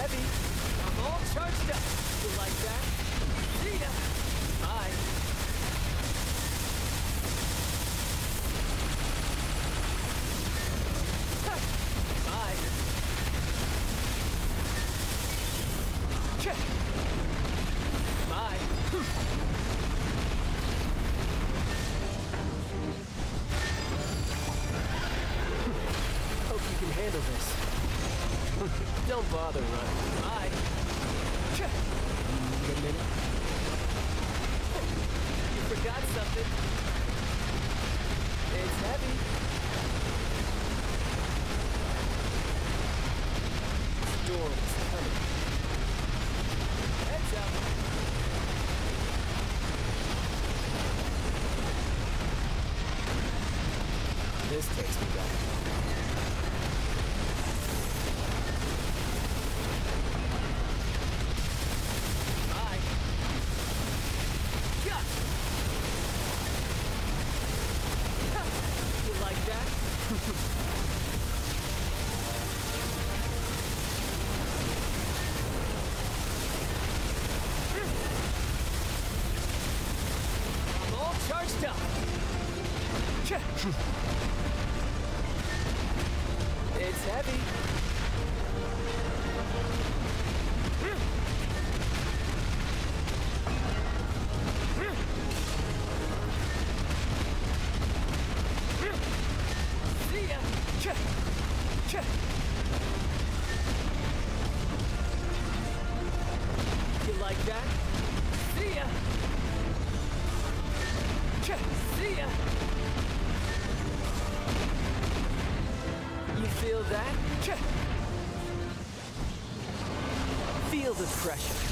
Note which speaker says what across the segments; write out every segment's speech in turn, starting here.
Speaker 1: Heavy. I'm all charged up. You like that? See ya. Bye. Bye. Bye. Hope you can handle this. Don't bother. Bye. Check. Need minute? You forgot something. It's heavy. Storm is coming. Heads up. This takes me back. Truth. Feel the pressure.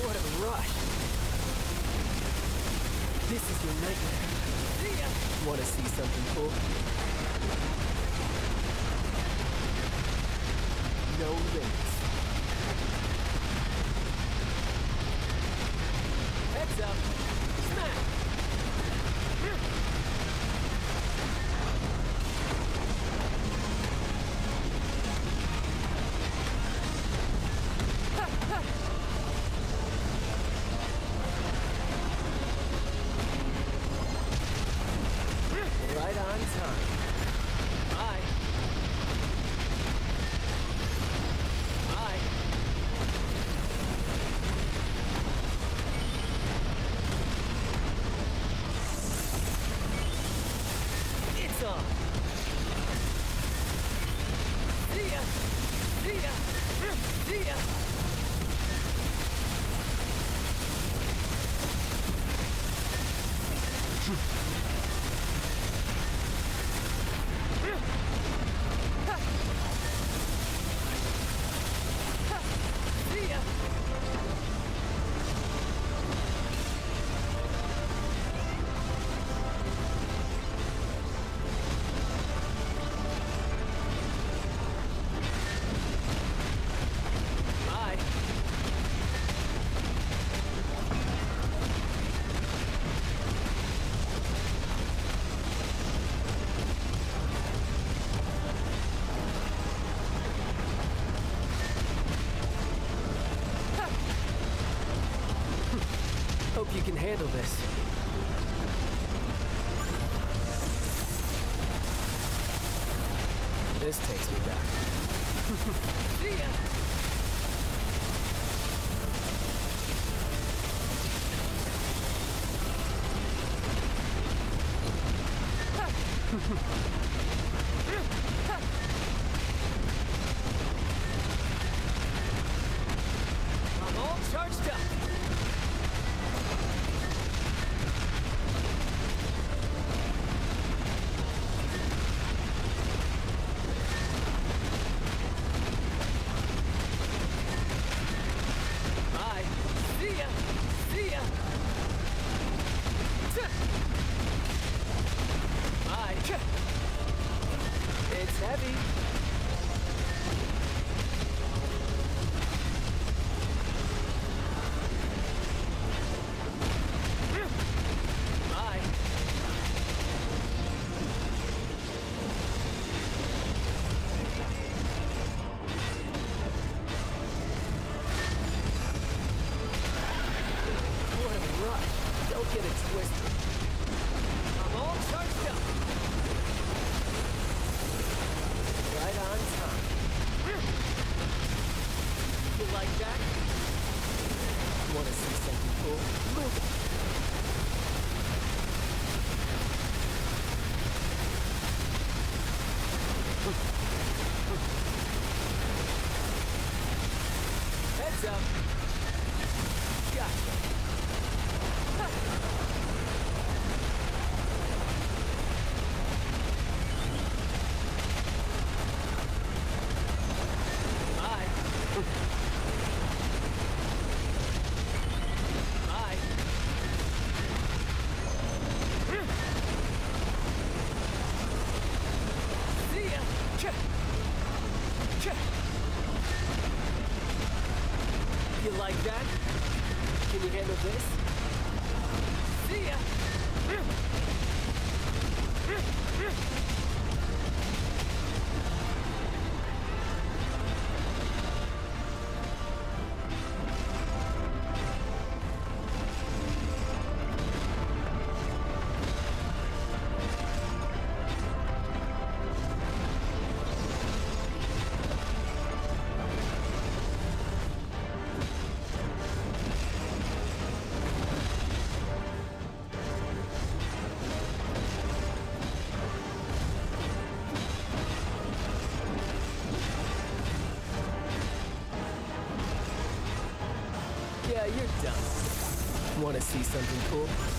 Speaker 1: What a rush. This is your nightmare. Want to see something cool? No limits. hope you can handle this. This takes me back. See ya! yourself. done. Wanna see something cool?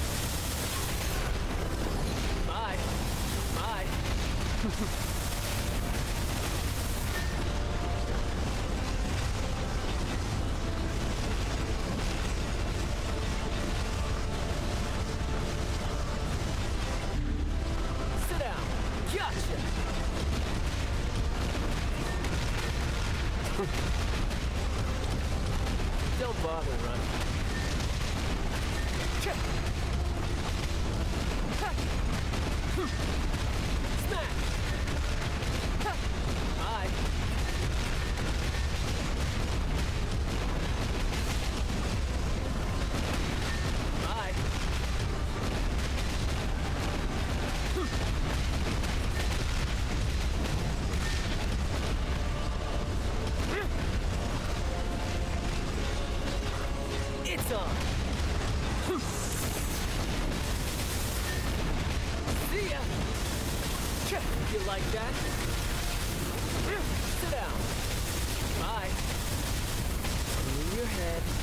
Speaker 1: You like that? Sit down. Bye. Clean your head.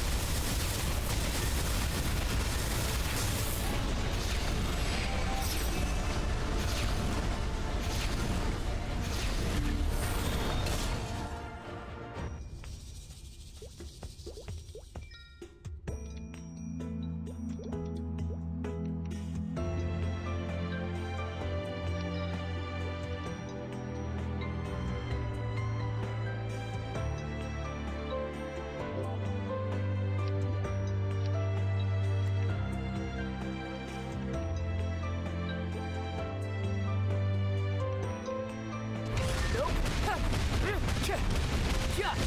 Speaker 1: Gotcha!